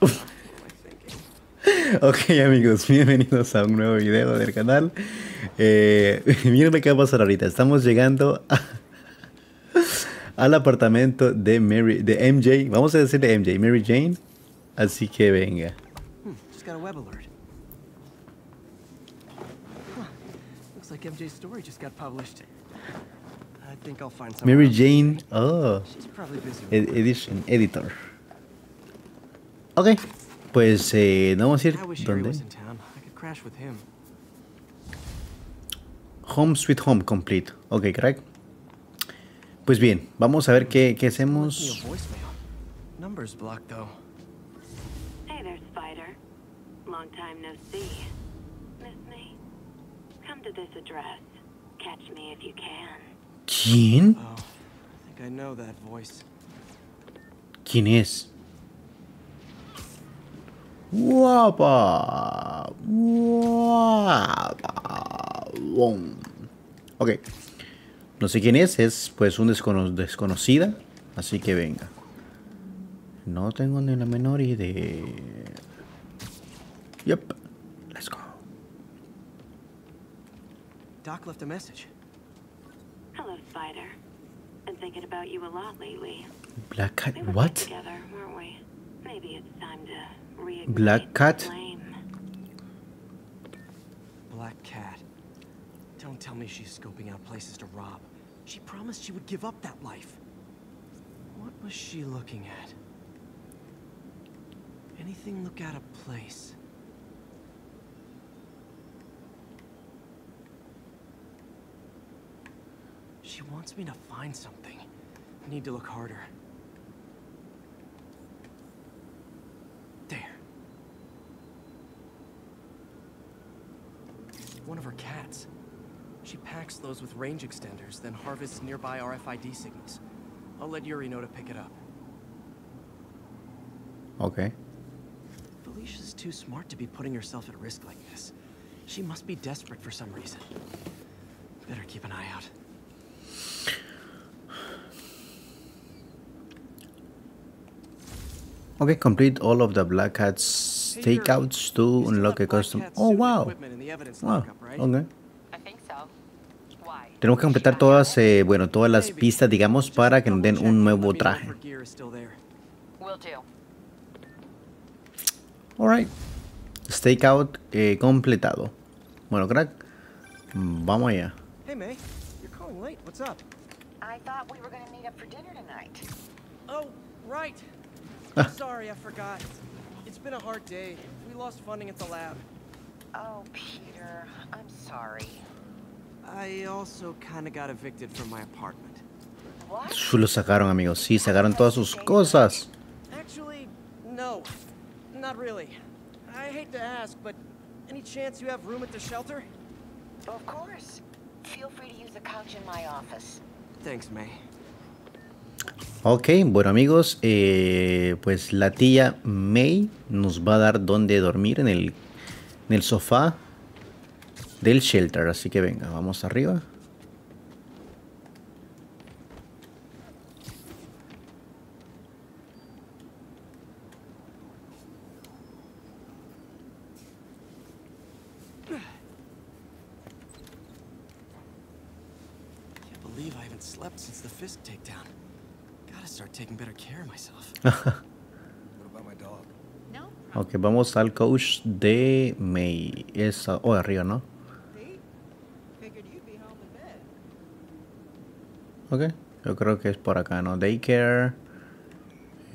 Ok amigos, bienvenidos a un nuevo video del canal. Eh, miren lo que va a pasar ahorita. Estamos llegando a- al apartamento de Mary, de MJ. Vamos a decirle MJ, Mary Jane. Así que venga. Mary Jane, oh, edition, editor. Ok, pues eh, no vamos a ir donde. Home Sweet Home Complete. Ok, crack. Pues bien, vamos a ver qué, qué hacemos. a voicemail. Number's blocked though. Hey there, Spider. Long time no see. Miss me? Come to this address. Catch me if you can. ¿Quién? Oh. ¿Quién es? Guapa. Guapa. Bom. Ok. No sé quién es, es pues un descono- desconocida. Así que venga. No tengo ni la menor idea. Yep. Let's go. Doc left a message. Hello, Spider. Been thinking about you a lot lately. Black Cat. What? together, weren't we? Maybe it's time to reignite Black the Cat? flame. Black Cat. Don't tell me she's scoping out places to rob. She promised she would give up that life. What was she looking at? Anything look out of place? She wants me to find something. I need to look harder. There. One of her cats. She packs those with range extenders, then harvests nearby RFID signals. I'll let Yuri know to pick it up. Ok. Felicia's too smart to be putting herself at risk like this. She must be desperate for some reason. Better keep an eye out. Ok, complete all of the Black Cat's Hey, Yuri, takeouts to unlock a custom. Oh, wow. Wow. Ok. I think so. Why? Tenemos que completar todas, eh, bueno, todas las pistas, digamos, para que nos den un nuevo traje. Alright. Stakeout eh, completado. Bueno, crack. Vamos allá. Hey May, you're calling late. What's up? I thought we were gonna meet up for dinner tonight. Oh, right. Ah. Sorry, I forgot. It's been a hard day. We lost funding at the lab. Oh, Peter, I'm sorry. I also kind of got evicted from my apartment. What? Su- Lo sacaron, amigos. Sí, sacaron todas sus cosas. Actually, no. Not really. I hate to ask, but any chance you have room at the shelter? Of course. Feel free to use the couch in my office. Thanks, May. Ok, bueno, amigos. eh, pues la tía May nos va a dar donde dormir en el, en el sofá del shelter. Así que venga, vamos arriba. Can't believe I haven't slept since the Fisk takedown. Gotta start taking better care of myself. What about my dog? No. Vamos al coach de May. Esa, oh, arriba, ¿no? Ok, yo creo que es por acá, ¿no? Daycare.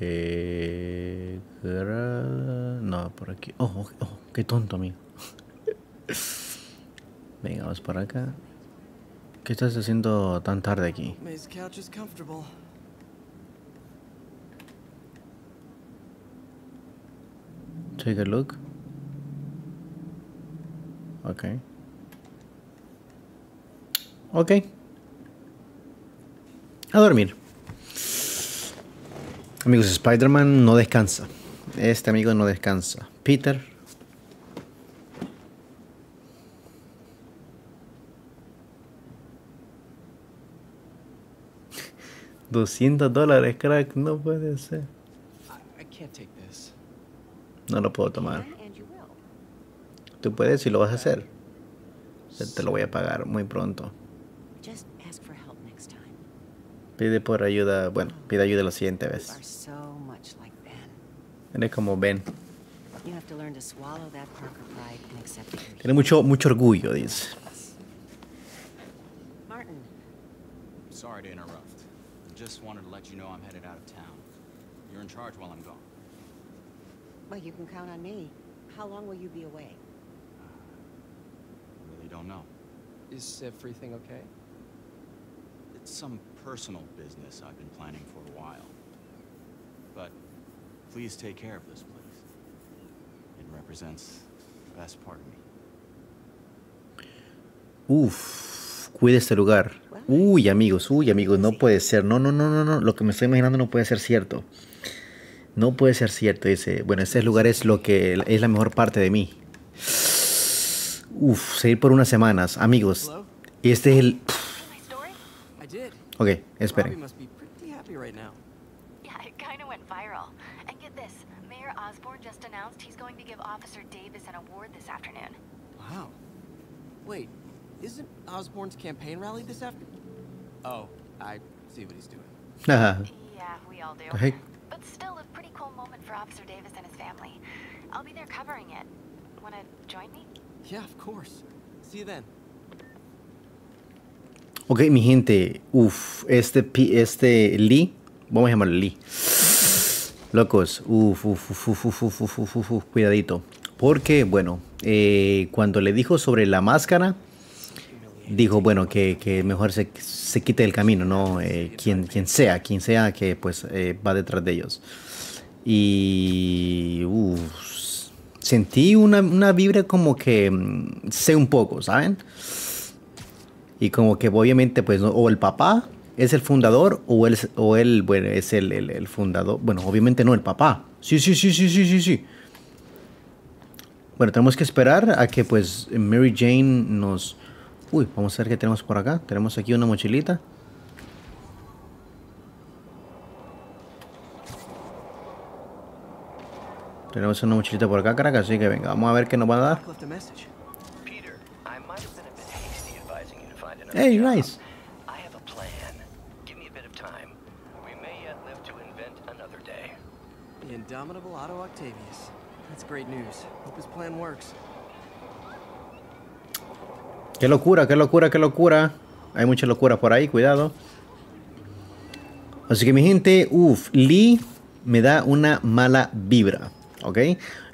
Eh, no, por aquí. Oh, oh, oh, qué tonto, amigo. Venga, vamos por acá. ¿Qué estás haciendo tan tarde aquí? Take a look. Ok. Ok. A dormir. Amigos, Spider-Man no descansa. Este amigo no descansa. Peter. $200 dólares, crack. No puede ser. I, can't take this. No lo puedo tomar. Tú puedes y lo vas a hacer. Te- lo voy a pagar muy pronto. Pide por ayuda, bueno, pide ayuda la siguiente vez. Eres como Ben. Tiene mucho, mucho orgullo, dice. Martin, Sorry to interrupt. Just wanted to let you know I'm headed out of town. You're in charge while I'm gone. Well, you can count on me. How long will you be away? Really don't know. Is everything okay? It's some personal business I've been planning for a while. But please take care of this place. It represents the best part of me. Uf, cuide este lugar. Uy, amigos, uy, amigos, no puede ser. No, no, no, no, no. Lo que me estoy imaginando no puede ser cierto. No puede ser cierto, dice. Bueno, ese lugar es lo que es la mejor parte de mí. Uf, seguir por unas semanas, amigos. Y este es el... Ok, esperen. Wow. Wait, isn't Osborne's campaign rally this afternoon? Oh, I see what he's doing. Uh -huh. yeah, we all do. But still a pretty cool moment for Officer Davis and his family. I'll be there covering it. Wanna join me? Yeah, of course. See you then. Ok, mi gente, uff, este, este Lee, vamos a llamarlo Lee. Locos, uff, uff, uff, uff, uff, uff, uff, uff, uff, uff, cuidadito. Porque, bueno, eh, cuando le dijo sobre la máscara, dijo, bueno, que, que mejor se, se quite del camino, ¿no? Eh, quien, sea, quien sea que pues eh, va detrás de ellos. Y sentí una, una vibra como que mm, sé un poco, ¿saben? Y como que obviamente, pues, o el papá es el fundador o él, o él bueno, es el, el- el fundador. Bueno, obviamente no, el papá. Sí, sí, sí, sí, sí, sí, sí. Bueno, tenemos que esperar a que pues Mary Jane nos... Uy, vamos a ver qué tenemos por acá. Tenemos aquí una mochilita. Tenemos una mochilita por acá, crack, así que venga, vamos a ver qué nos va a dar. Hey, nice. The indomitable Otto Octavius. That's great news. Hope his plan works. Qué locura, qué locura, qué locura. Hay mucha locura por ahí, cuidado. Así que mi gente, uff, Lee me da una mala vibra, ¿ok?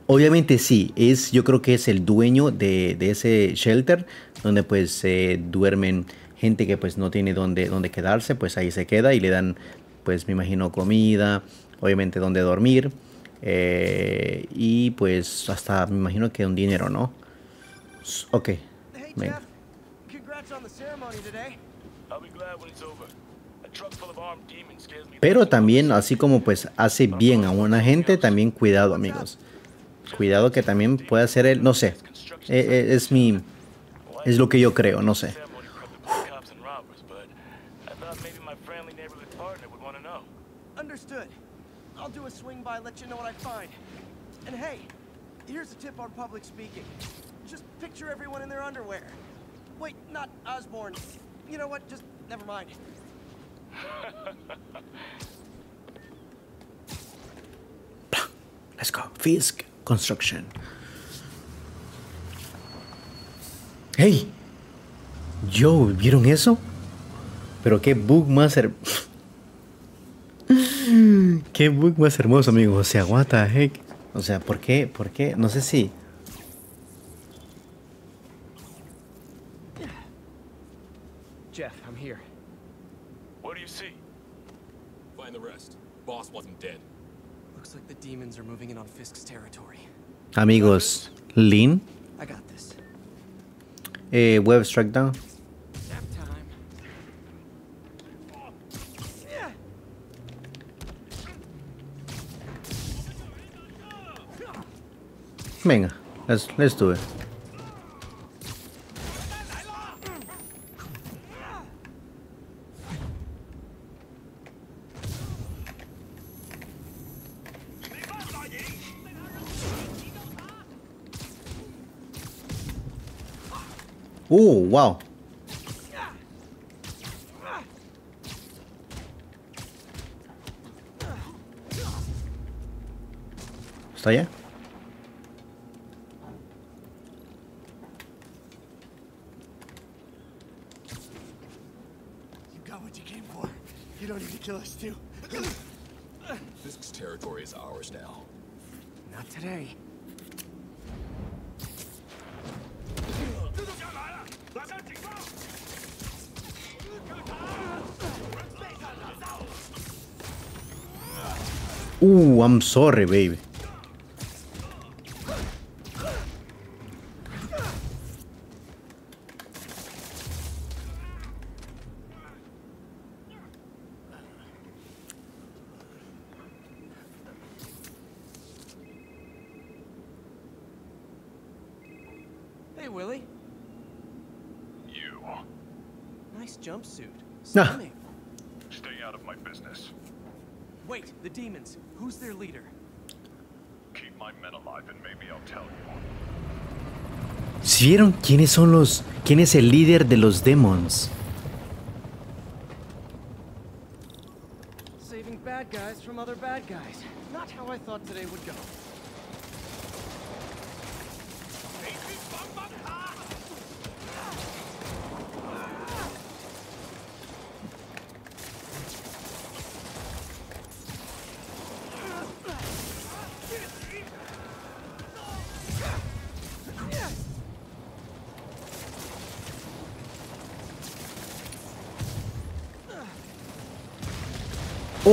Obviamente sí, es, yo creo que es el dueño de, de ese shelter donde pues eh, duermen gente que pues no tiene donde, donde quedarse, pues ahí se queda y le dan pues me imagino comida, obviamente donde dormir eh, y pues hasta me imagino que un dinero, ¿no? Ok, venga. Pero también, así como pues hace bien a una gente, también cuidado amigos. Cuidado que también puede hacer él, no sé. Eh, eh, es mi, es lo que yo creo, no sé. Understood. I'll do a swing by, let you know what I find. And hey, here's a tip on public speaking. Just picture everyone in their underwear. Wait, not Osborne. You know what? Just never mind. Let's go. Fisk Construction. Hey, yo, ¿vieron eso? Pero qué bug más her- Qué bug más hermoso, amigos. O sea, what the heck. O sea, ¿por qué? ¿Por qué? No sé si. Jeff, I'm here. What do you see? Find the rest. Boss wasn't dead. Looks like the demons are moving in on Fisk's territory. Amigos, Lin, I got this. eh, Web Strike Down. Venga, let's, let's do it. Uh, wow. ¿Está allá? You got what you came for. You don't need to kill us too. I'm sorry, baby. Hey, Willie. You. Nice jumpsuit. Ah. Who's their leader? Keep my men alive and maybe I'll tell you. ¿Sí vieron quiénes son los... quién es el líder de los demons?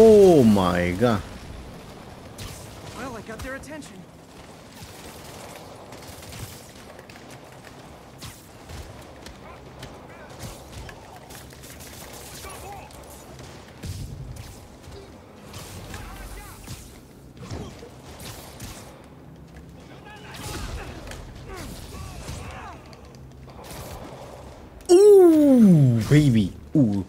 Oh my god. Well, I got their attention. Uh, baby. Uh.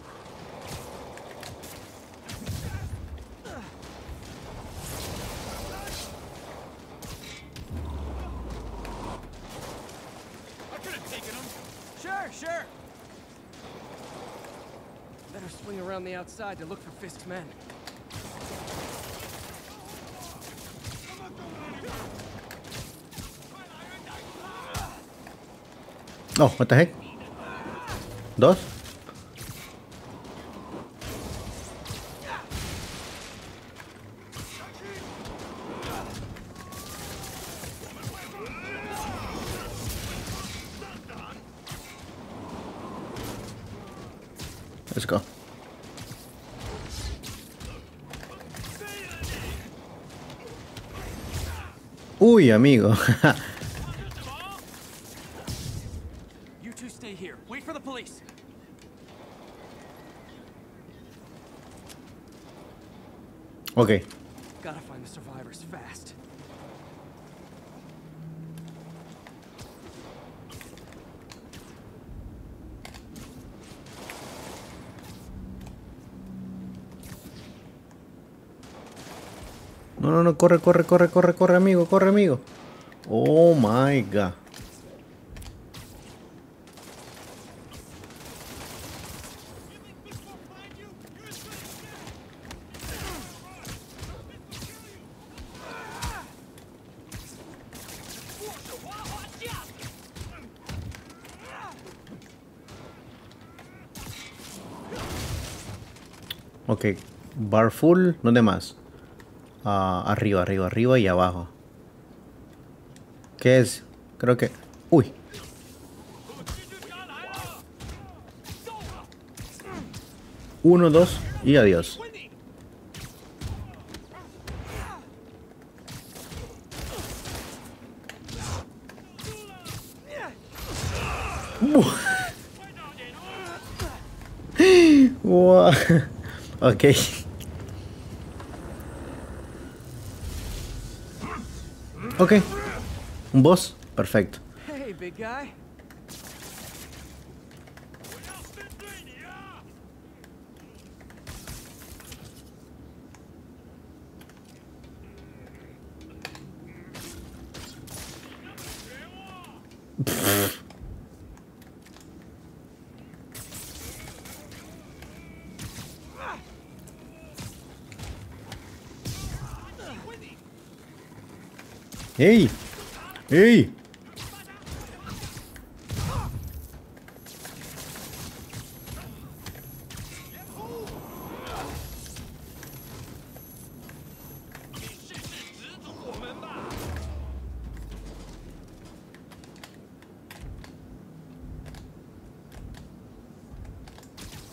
Sure, sure. Better swing around the outside to look for Fisk's men. Oh, what the heck? ¿Dos? the police. ok. Gotta find the survivors fast. No, no, no, corre, corre, corre, corre, corre, amigo, corre, amigo. Oh my god. Ok, bar full, ¿dónde más? Ah, arriba, arriba, arriba y abajo. ¿Qué es? Creo que... Uy. Uno, dos y adiós. Ok. Ok. Un boss. Perfecto. 嘿，嘿，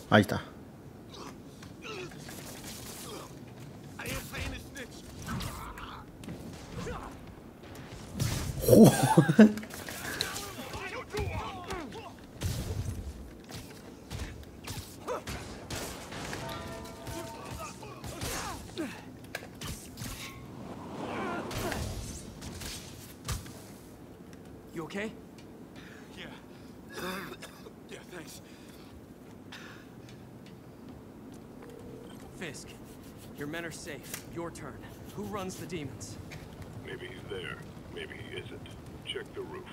挨打。Fisk, your men are safe. Your turn. Who runs the demons? Maybe he's there. Maybe he isn't. Check the roof.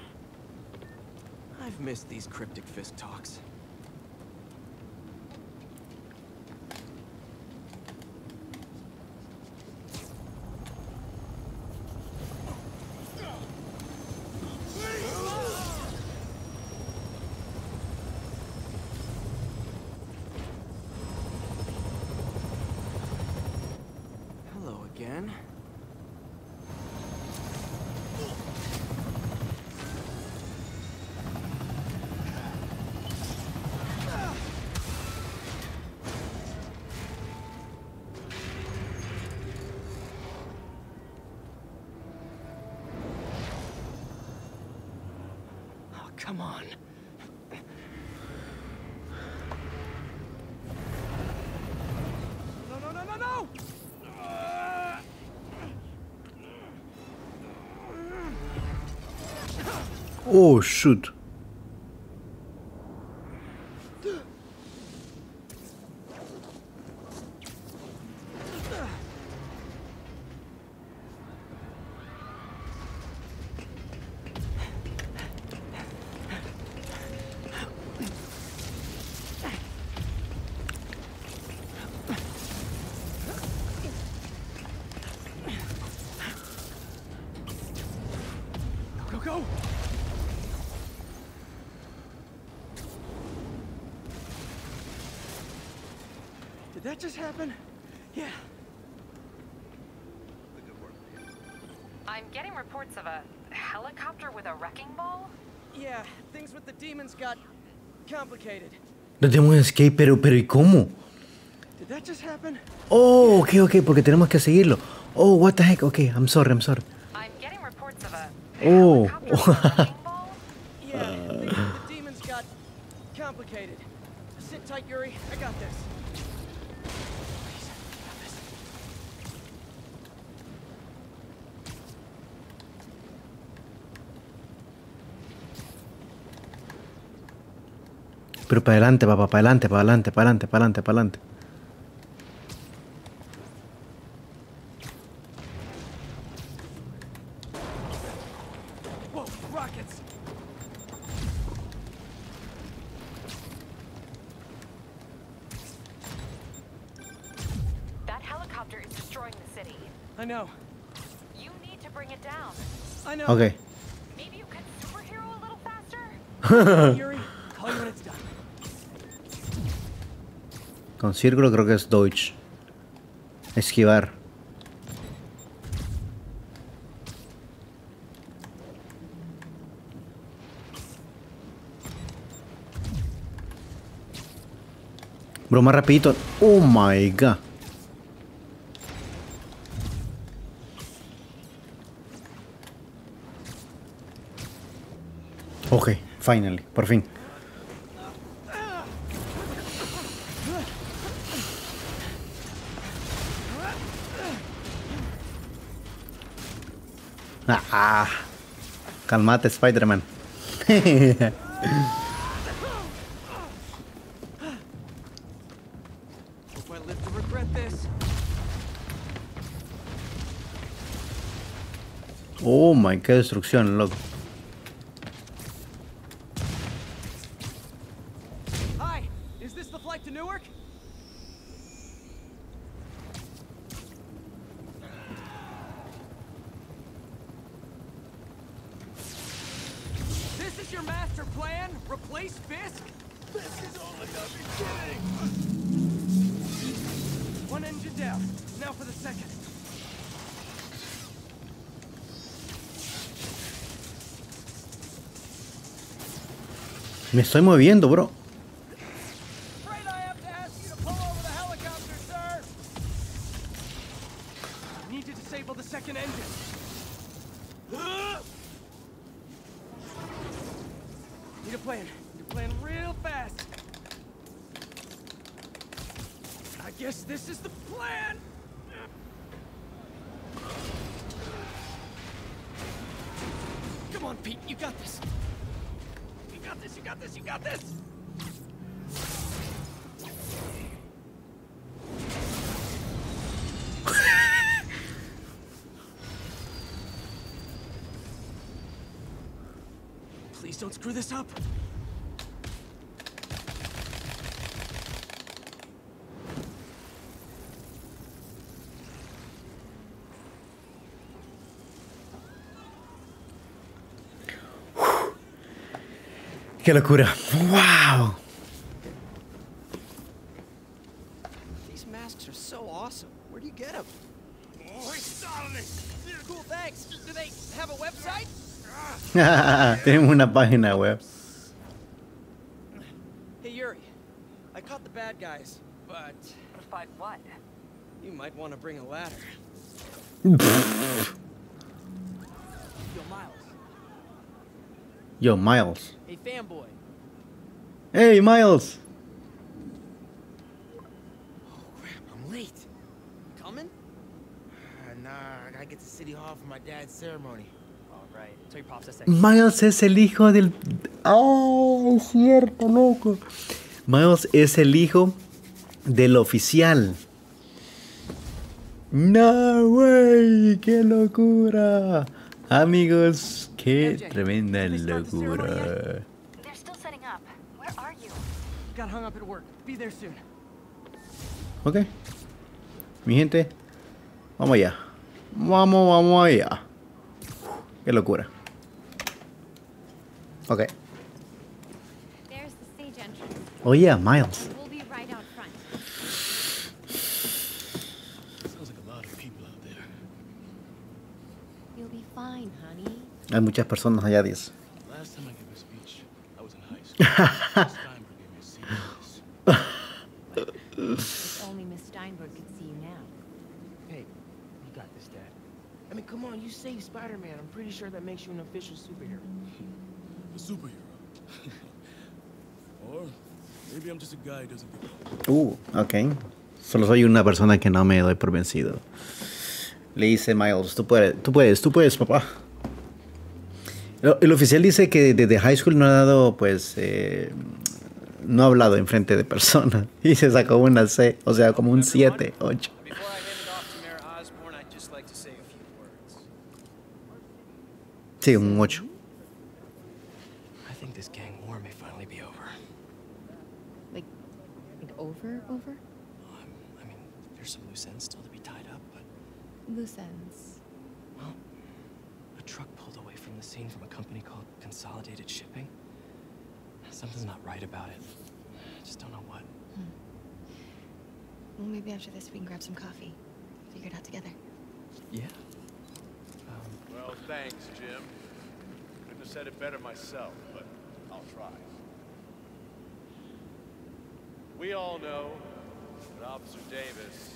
I've missed these cryptic Fisk talks. Come on. No, no, no, no, no! Oh, shoot. Go, go! Did that just happen? Yeah. I'm getting reports of a helicopter with a wrecking ball. Yeah, things with the demons got complicated. No tenemos escape, pero, pero ¿y cómo? Did that just happen? Oh, ok, ok, porque tenemos que seguirlo. Oh, what the heck? Ok, I'm sorry, I'm sorry. I'm getting reports of a Oh. Yeah, things with the demons got complicated. Sit tight, Yuri. I got this. Pero para adelante, papá, para adelante, para adelante, para adelante, para adelante, para adelante. Whoa, Círculo creo que es Deutsch. Esquivar. Bro, más rapidito. Oh my god. Ok, finally, por fin. Ah, calmate, Spider-Man. Oh my, qué destrucción, loco. Is the plan. Come on, Pete. You got this. Got this. You got this. Please don't screw this up. Qué locura. Wow. These masks are so awesome. Where do you get them? Oh, Cool, thanks. Do they have a website? Tenemos una página web. Hey, Yuri. I caught the bad guys, but But what? you might want to bring a ladder. Miles. Hey, fanboy. Hey, Miles. I'm late. Coming? Uh, nah, I gotta get to City Hall for my dad's ceremony. Miles es el hijo del. ¡Oh, es cierto, loco! Miles es el hijo del oficial. No, güey, qué locura. Amigos, qué tremenda locura. They're still setting up. Where are you? Got hung up at work. Be there soon. Ok. Mi gente, vamos allá. Vamos, vamos allá. Qué locura. Ok. There's the stage entrance. Oh yeah, Miles. We'll be right out front. Sounds like a lot of people out there. You'll be fine, honey. Hay muchas personas allá, dice. Last time I gave a speech, I was in high school. Miss Steinberg gave me a seat for this. If only Miss Steinberg could see you now. Hey, you got this, Dad. I mean, come on, you saved Spider-Man. I'm pretty sure that makes you an official superhero. A superhero. or maybe I'm just a guy who doesn't give up. Uh, ok. Solo soy una persona que no me doy por vencido. Le dice Miles, tú puedes, tú puedes, tú puedes, papá. El oficial dice que desde high school no ha dado, pues, eh, no ha hablado en frente de personas. Y se sacó una C, o sea, como un 7, 8. Sí, un 8. Something's not right about it. I just don't know what. Hmm. Well, maybe after this we can grab some coffee. Figure it out together. Yeah. Well, thanks, Jim. Couldn't have said it better myself, but I'll try. We all know that Officer Davis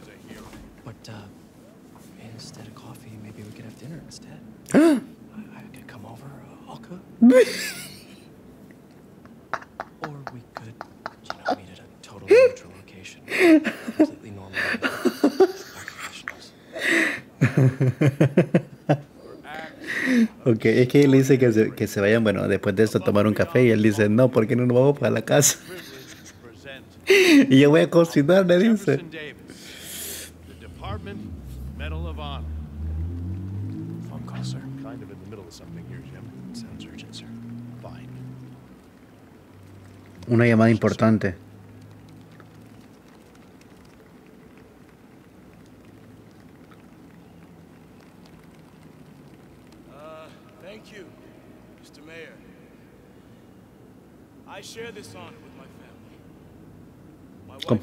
is a hero. But, uh, instead of coffee, maybe we could have dinner instead. I, I could come over, I'll cook. Ok, es que él dice que se, que se vayan, bueno, después de esto tomar un café y él dice, no, ¿por qué no nos vamos para la casa? y yo voy a cocinar, le dice. Jefferson Davis, the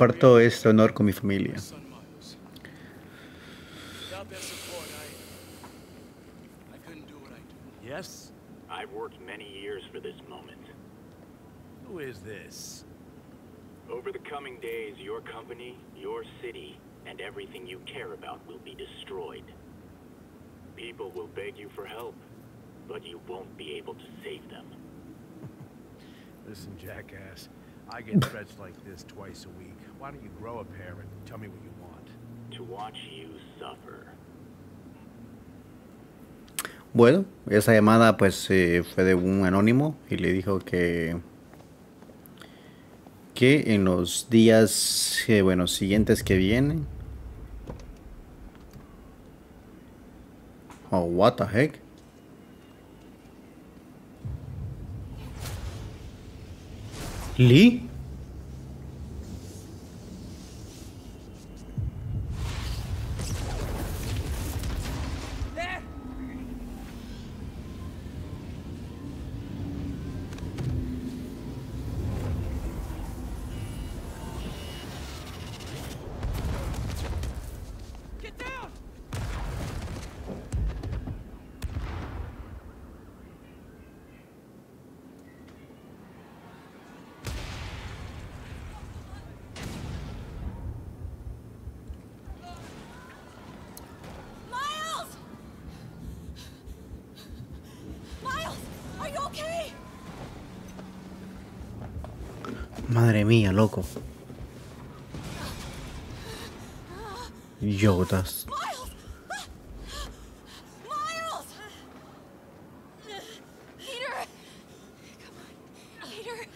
Comparto Brianna, este honor con mi familia. my son Miles. Without their support, I... I couldn't do what I do. Yes? I've worked many years for this moment. Who is this? Over the coming days, your company, your city, and everything you care about will be destroyed. People will beg you for help, but you won't be able to save them. Listen, jackass. I get threats like this twice a week. Why don't you grow a pair and tell me what you want? To watch you suffer. Bueno, esa llamada pues eh, fue de un anónimo y le dijo que que en los días eh, bueno siguientes que vienen oh what the heck Lee Get down! Miles! Miles, are you okay? Madre mía, loco. Peter.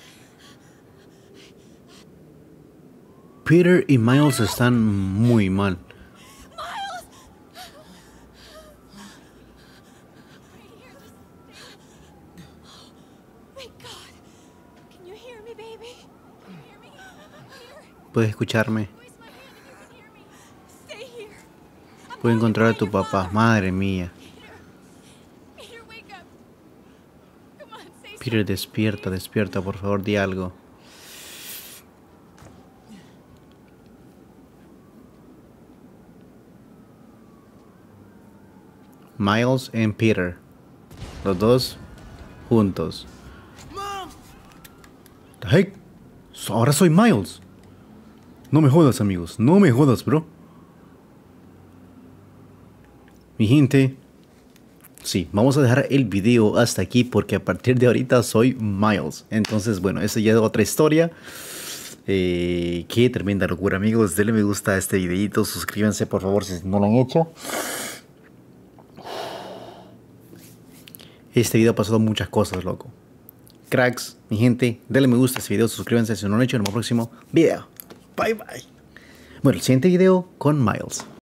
Peter y Miles están muy mal. Miles! Thank God. Can you hear me, baby? Can you hear me? Peter, Puedes escucharme. Puedo encontrar a tu papá. Madre mía. Peter, despierta, despierta, por favor, di algo. Miles y Peter. Los dos juntos. So- Ahora soy Miles. No me jodas, amigos. No me jodas, bro. Mi gente, Sí, vamos a dejar el video hasta aquí porque a partir de ahorita soy Miles. Entonces, bueno, esa ya es otra historia. Eh, qué tremenda locura, amigos. Denle me gusta a este videito. Suscríbanse, por favor, si no lo han hecho. Este video ha pasado muchas cosas, loco. Cracks, mi gente, denle me gusta a este video. Suscríbanse si no lo han hecho. En el próximo video. Bye, bye. Bueno, el siguiente video con Miles.